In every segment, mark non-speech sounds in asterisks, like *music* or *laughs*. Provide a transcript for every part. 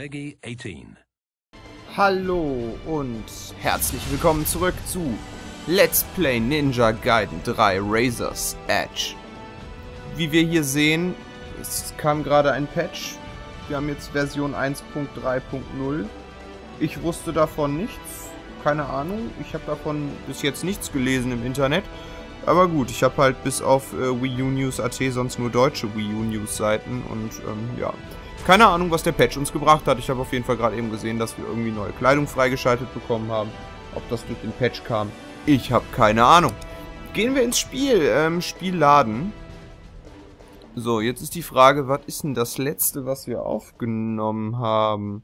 Peggy 18. Hallo und herzlich willkommen zurück zu Let's Play Ninja Gaiden 3 Razor's Edge. Wie wir hier sehen, es kam gerade ein Patch. Wir haben jetzt Version 1.3.0. Ich wusste davon nichts. Keine Ahnung. Ich habe davon bis jetzt nichts gelesen im Internet. Aber gut, ich habe halt bis auf äh, Wii U News.at sonst nur deutsche Wii U News Seiten und ähm, ja. Keine Ahnung, was der Patch uns gebracht hat. Ich habe auf jeden Fall gerade eben gesehen, dass wir irgendwie neue Kleidung freigeschaltet bekommen haben. Ob das durch den Patch kam, ich habe keine Ahnung. Gehen wir ins Spiel. Ähm, Spiel laden. So, jetzt ist die Frage, was ist denn das letzte, was wir aufgenommen haben?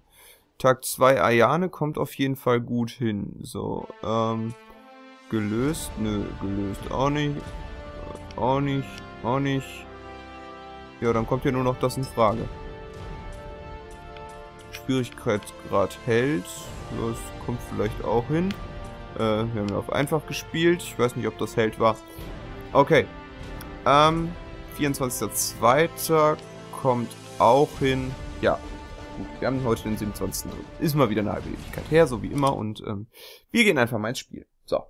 Tag 2 Ayane kommt auf jeden Fall gut hin. So, ähm, gelöst? Nö, gelöst auch nicht. Auch nicht, auch nicht. Ja, dann kommt ja nur noch das in Frage. Schwierigkeitsgrad hält. Das kommt vielleicht auch hin. Äh, wir haben ja auf einfach gespielt. Ich weiß nicht, ob das Held war. Okay. Ähm, 24.02. kommt auch hin. Ja, gut. Wir haben heute den 27. drin. Ist mal wieder eine halbe Ewigkeit her, so wie immer. Und ähm, wir gehen einfach mal ins Spiel. So.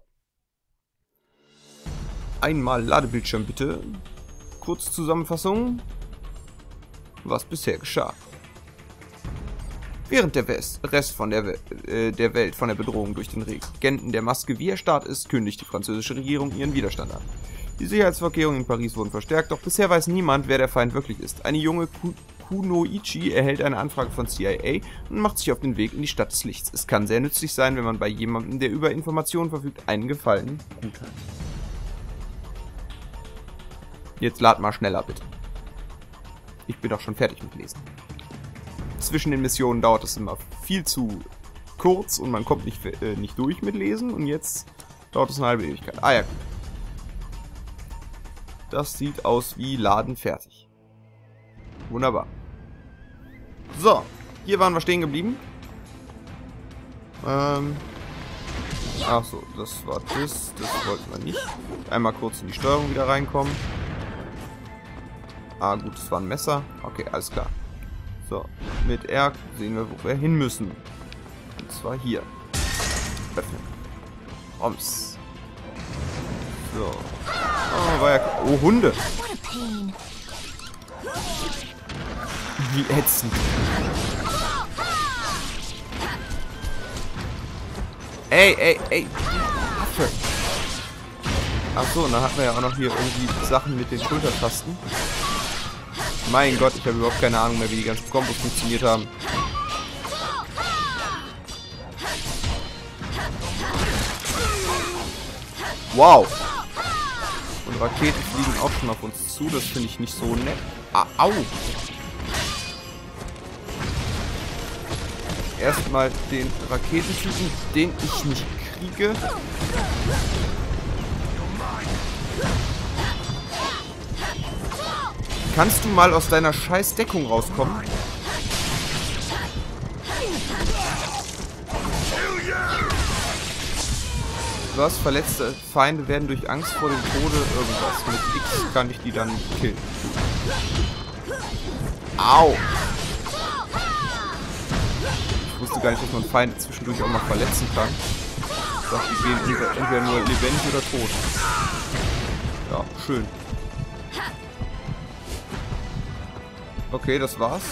Einmal Ladebildschirm bitte. Kurze Zusammenfassung. Was bisher geschah. Während der West Rest von der, äh, der Welt von der Bedrohung durch den Regenten der Maske wie erstarrt ist, kündigt die französische Regierung ihren Widerstand an. Die Sicherheitsvorkehrungen in Paris wurden verstärkt, doch bisher weiß niemand, wer der Feind wirklich ist. Eine junge Ku Kunoichi erhält eine Anfrage von CIA und macht sich auf den Weg in die Stadt des Lichts. Es kann sehr nützlich sein, wenn man bei jemandem, der über Informationen verfügt, einen Gefallen gut hat. Jetzt lad mal schneller, bitte. Ich bin doch schon fertig mit Lesen zwischen den Missionen dauert es immer viel zu kurz und man kommt nicht, äh, nicht durch mit Lesen. Und jetzt dauert es eine halbe Ewigkeit. Ah ja, gut. Das sieht aus wie Laden fertig. Wunderbar. So, hier waren wir stehen geblieben. Ähm. Ach so, das war das. Das wollten wir nicht. Einmal kurz in die Steuerung wieder reinkommen. Ah gut, das war ein Messer. Okay, alles klar. So, mit R sehen wir, wo wir hin müssen. Und zwar hier. Öffnen. Oms. So. Oh, war ja... Oh, Hunde. Wie ätzend. Ey, ey, ey. Affe. Achso, und dann hatten wir ja auch noch hier irgendwie Sachen mit den Schultertasten. Mein Gott, ich habe überhaupt keine Ahnung mehr, wie die ganzen Kombos funktioniert haben. Wow. Und Raketen fliegen auch schon auf uns zu. Das finde ich nicht so nett. Ah, au. Erstmal den Raketentypen, den ich nicht kriege. Kannst du mal aus deiner scheiß Deckung rauskommen? Was? Verletzte Feinde werden durch Angst vor dem Tode irgendwas. Mit X kann ich die dann killen. Au! Ich wusste gar nicht, dass man Feinde zwischendurch auch mal verletzen kann. Ich dachte, die gehen entweder nur lebendig oder tot. Ja, schön. Okay, das war's.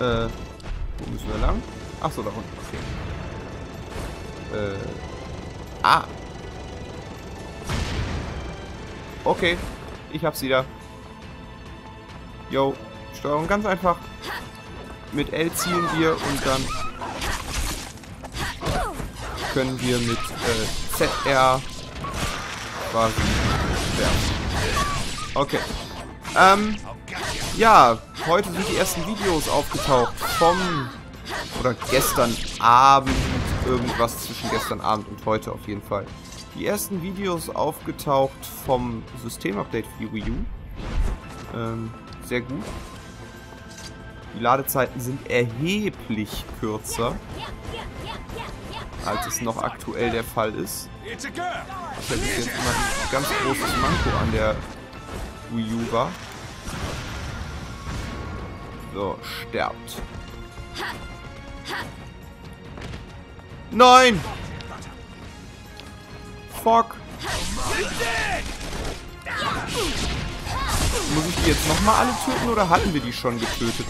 Äh, wo müssen wir lang? Achso, da unten, okay. Äh, ah. Okay, ich hab's wieder. Yo, Steuerung ganz einfach. Mit L zielen wir und dann können wir mit äh, ZR quasi werfen. Okay. Ähm, ja, heute sind die ersten Videos aufgetaucht vom, oder gestern Abend, irgendwas zwischen gestern Abend und heute auf jeden Fall. Die ersten Videos aufgetaucht vom Systemupdate für die Wii U. Ähm, sehr gut. Die Ladezeiten sind erheblich kürzer als es noch aktuell der Fall ist. Was ja bis jetzt immer ein ganz großes Manko an der Wii U war. So, sterbt. Nein! Fuck. Muss ich die jetzt nochmal alle töten oder hatten wir die schon getötet?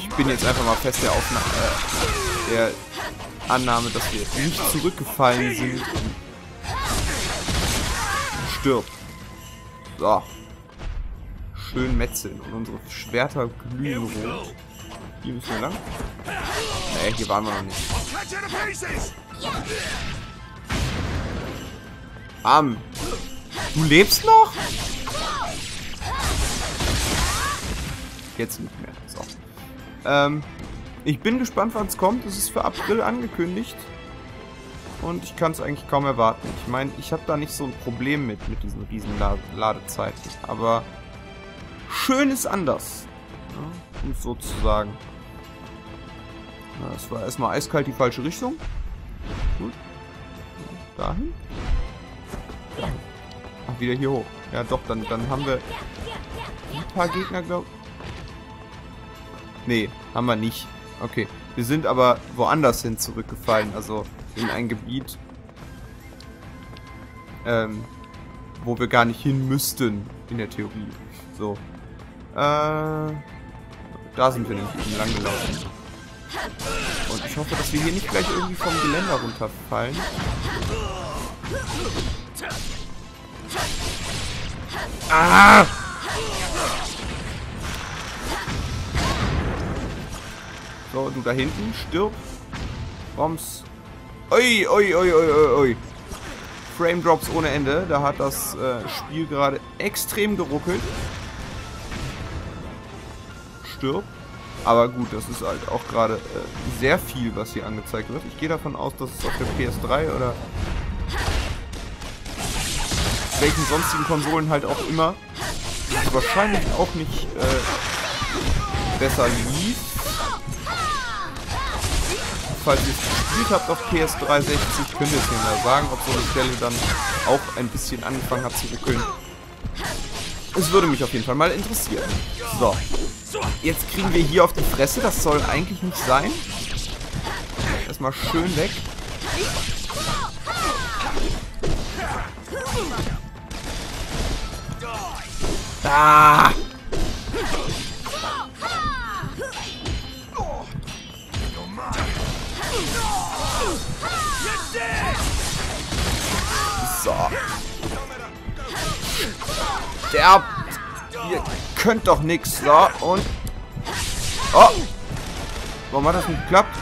Ich bin jetzt einfach mal fest der Aufnahme, äh, der Annahme, dass wir nicht zurückgefallen sind. Stirb. So. Schön metzeln. Und unsere Schwerter glühen rot. Hier müssen wir lang. Nee, hier waren wir noch nicht. Bam. Du lebst noch? Jetzt nicht. Ähm, ich bin gespannt, wann es kommt. Es ist für April angekündigt. Und ich kann es eigentlich kaum erwarten. Ich meine, ich habe da nicht so ein Problem mit, mit diesen riesen Ladezeiten. Aber schön ist anders. Ja, um sozusagen. Das war erstmal eiskalt die falsche Richtung. Gut. Dahin. Ach, wieder hier hoch. Ja, doch, dann, dann haben wir ein paar Gegner, glaube Nee, haben wir nicht. Okay. Wir sind aber woanders hin zurückgefallen. Also in ein Gebiet, ähm, wo wir gar nicht hin müssten, in der Theorie. So. Äh, da sind wir nämlich eben lang gelaufen. Und ich hoffe, dass wir hier nicht gleich irgendwie vom Geländer runterfallen. Ah! So, du da hinten, stirb. Bombs. Ui, ui, ui, ui, ui. Frame Drops ohne Ende. Da hat das äh, Spiel gerade extrem geruckelt. Stirb. Aber gut, das ist halt auch gerade äh, sehr viel, was hier angezeigt wird. Ich gehe davon aus, dass es auf der PS3 oder welchen sonstigen Konsolen halt auch immer wahrscheinlich auch nicht äh, besser lief. Falls ihr es gespielt habt auf PS 360, könnt ihr es mir mal sagen, ob so eine Stelle dann auch ein bisschen angefangen hat zu ruckeln. Es würde mich auf jeden Fall mal interessieren. So. Jetzt kriegen wir hier auf die Fresse. Das soll eigentlich nicht sein. Erstmal schön weg. Ah! Der... Ihr könnt doch nichts. So, und... Oh! Warum hat das nicht geklappt?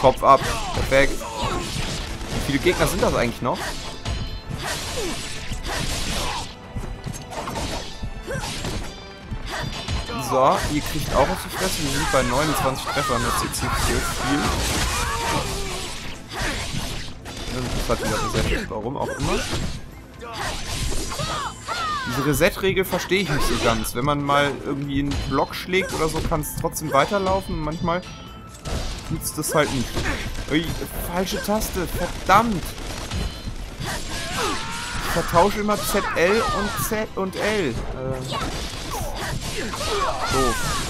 Kopf ab. Perfekt. Wie viele Gegner sind das eigentlich noch? So, ihr kriegt auch was zu fressen. Wir sind bei 29 Treffern. Das ist jetzt nicht so viel. Hat wieder resettet. Warum auch immer. Diese Reset-Regel verstehe ich nicht so ganz. Wenn man mal irgendwie einen Block schlägt oder so, kann es trotzdem weiterlaufen. Manchmal nützt das halt nicht. Ui, falsche Taste. Verdammt. Ich vertausche immer ZL und Z und L. Äh, doof.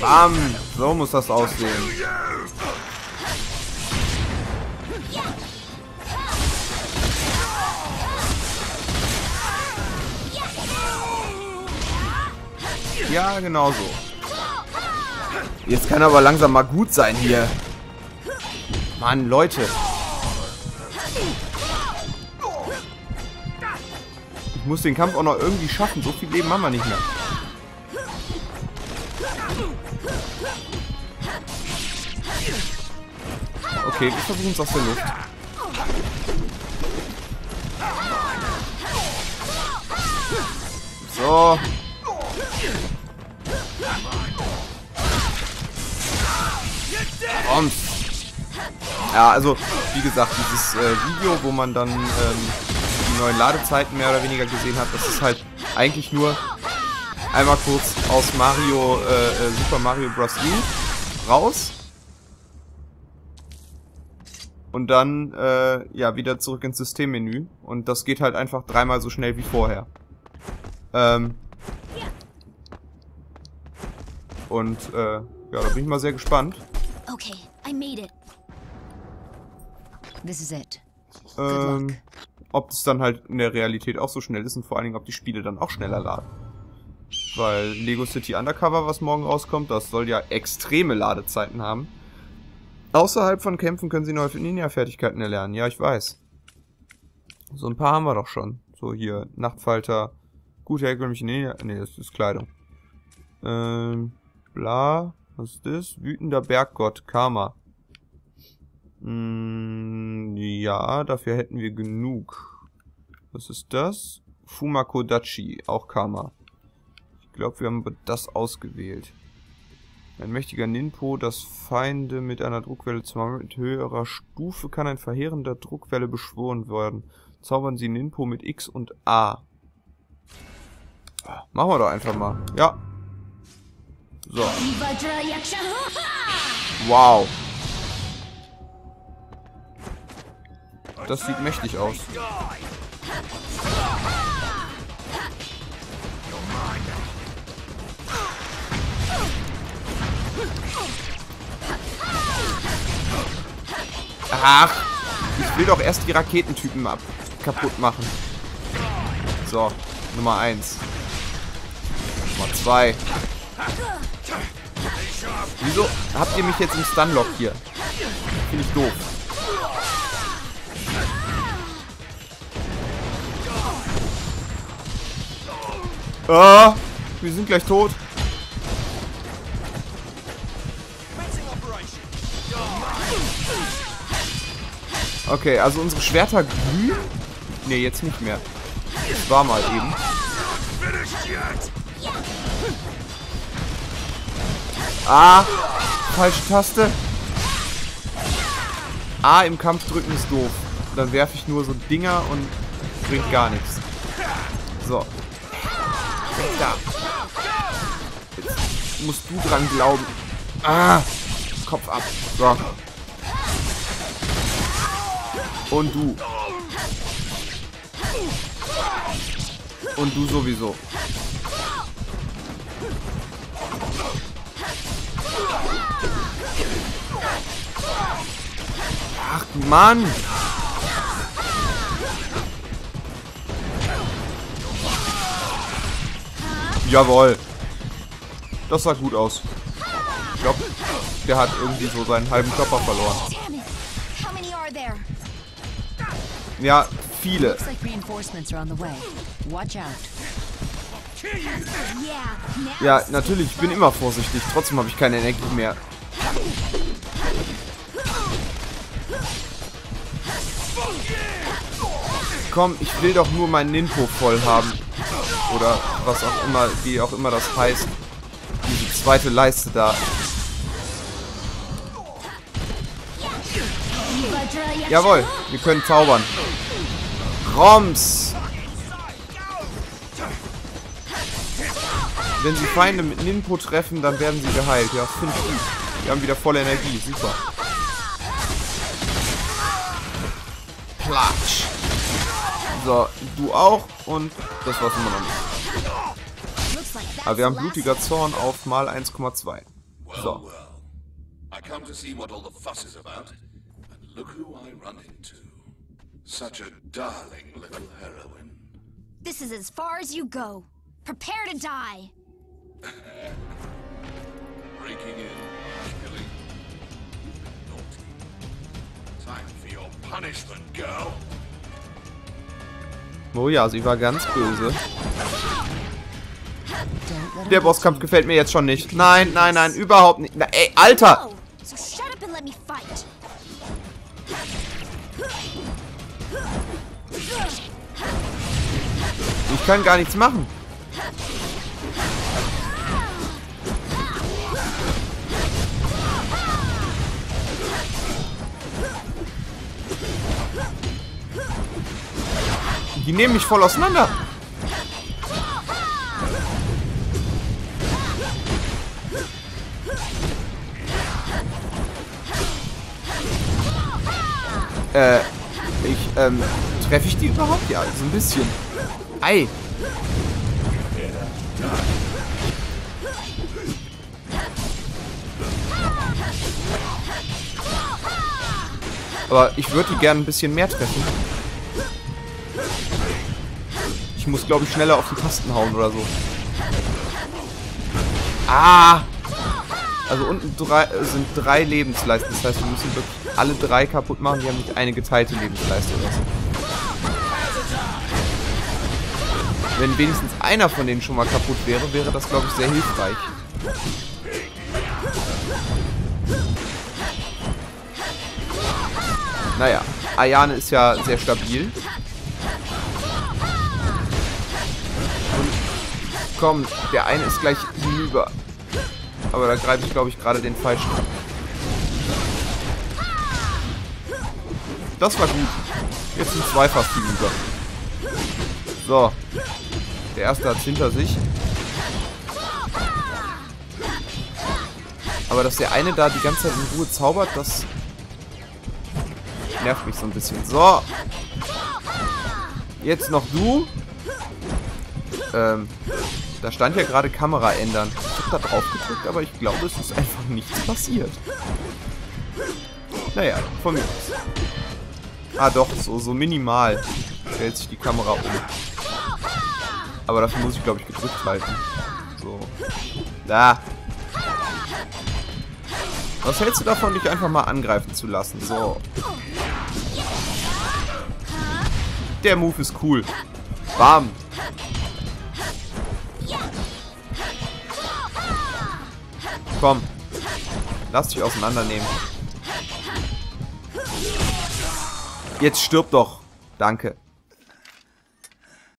Bam! So muss das aussehen. Ja, genau so. Jetzt kann aber langsam mal gut sein hier. Mann, Leute. Ich muss den Kampf auch noch irgendwie schaffen. So viel Leben haben wir nicht mehr. Okay, wir versuchen es aus der Luft. So. Komm's. Ja, also, wie gesagt, dieses äh, Video, wo man dann ähm, die neuen Ladezeiten mehr oder weniger gesehen hat, das ist halt eigentlich nur einmal kurz aus Mario, äh, äh Super Mario Bros. U raus Und dann, äh, ja, wieder zurück ins Systemmenü. Und das geht halt einfach dreimal so schnell wie vorher. Ähm. Und, äh, ja, da bin ich mal sehr gespannt. Okay, I made it. This is it. Ähm, ob es dann halt in der Realität auch so schnell ist und vor allen Dingen, ob die Spiele dann auch schneller laden. Weil Lego City Undercover, was morgen rauskommt, das soll ja extreme Ladezeiten haben. Außerhalb von Kämpfen können sie neue Ninja-Fertigkeiten erlernen. Ja, ich weiß. So ein paar haben wir doch schon. So hier, Nachtfalter, gute herkömmliche Ninja... Ne, das ist Kleidung. Ähm, bla, was ist das? Wütender Berggott, Karma. Mm, ja, dafür hätten wir genug. Was ist das? Fumakodachi, auch Karma. Ich glaube, wir haben das ausgewählt. Ein mächtiger Ninpo, das Feinde mit einer Druckwelle zusammen mit höherer Stufe kann ein verheerender Druckwelle beschworen werden. Zaubern Sie Ninpo mit X und A. Machen wir doch einfach mal. Ja. So. Wow. Das sieht mächtig aus. Ach, ich will doch erst die Raketentypen ab kaputt machen. So, Nummer 1. Nummer 2. Wieso habt ihr mich jetzt im Stunlock hier? Finde ich doof. Ah, wir sind gleich tot. Okay, also unsere Schwerter glühen? Ne, jetzt nicht mehr. War mal eben. Ah, falsche Taste. A im Kampf drücken ist doof. Dann werfe ich nur so Dinger und bringt gar nichts. So. Da. Jetzt musst du dran glauben. Ah, Kopf ab. So. Und du. Und du sowieso. Ach, Mann! Jawohl. Das sah gut aus. Ich glaube, der hat irgendwie so seinen halben Körper verloren. Ja, viele. Ja, natürlich, ich bin immer vorsichtig. Trotzdem habe ich keine Energie mehr. Komm, ich will doch nur mein Ninpo voll haben. Oder was auch immer, wie auch immer das heißt. Diese zweite Leiste da. Jawohl, wir können zaubern. Roms! Wenn sie Feinde mit Ninpo treffen, dann werden sie geheilt. Ja, finde ich. Wir haben wieder volle Energie. Super. Platsch. So, du auch. Und das war's immer noch nicht. Aber wir haben blutiger Zorn auf mal 1,2. So. I come to see what all the fuss is. And look who I run into. Such a darling little heroine. This is as far as you go. Prepare to die. *laughs* Breaking in, killing. Naughty. Time for your punishment, girl. Oh ja, sie war ganz böse. Der Bosskampf gefällt mir jetzt schon nicht. Nein, nein, nein, überhaupt nicht. Na, ey, Alter! Ich kann gar nichts machen. Die nehmen mich voll auseinander. Äh, ich, ähm, treffe ich die überhaupt? Ja, so ein bisschen. Ei. Aber ich würde gerne ein bisschen mehr treffen. Ich muss, glaube ich, schneller auf die Tasten hauen oder so. Ah! Also unten drei, sind drei Lebensleisten. Das heißt, wir müssen alle drei kaputt machen. Die haben nicht eine geteilte Lebensleiste oder. Wenn wenigstens einer von denen schon mal kaputt wäre, wäre das, glaube ich, sehr hilfreich. Naja, Ayane ist ja sehr stabil. Und komm, der eine ist gleich hinüber. Aber da greife ich, glaube ich, gerade den falschen. Das war gut. Jetzt sind zwei fast hinüber. So. Der erste hat es hinter sich. Aber dass der eine da die ganze Zeit in Ruhe zaubert, das nervt mich so ein bisschen. So. Jetzt noch du. Ähm, da stand ja gerade Kamera ändern. Da drauf gedrückt, aber ich glaube, es ist einfach nichts passiert. Naja, von mir aus. Ah doch, so, so minimal stellt sich die Kamera um. Aber dafür muss ich, glaube ich, gedrückt halten. So. Da. Was hältst du davon, dich einfach mal angreifen zu lassen? So. Der Move ist cool. Bam. Komm. Lass dich auseinandernehmen. Jetzt stirb doch. Danke.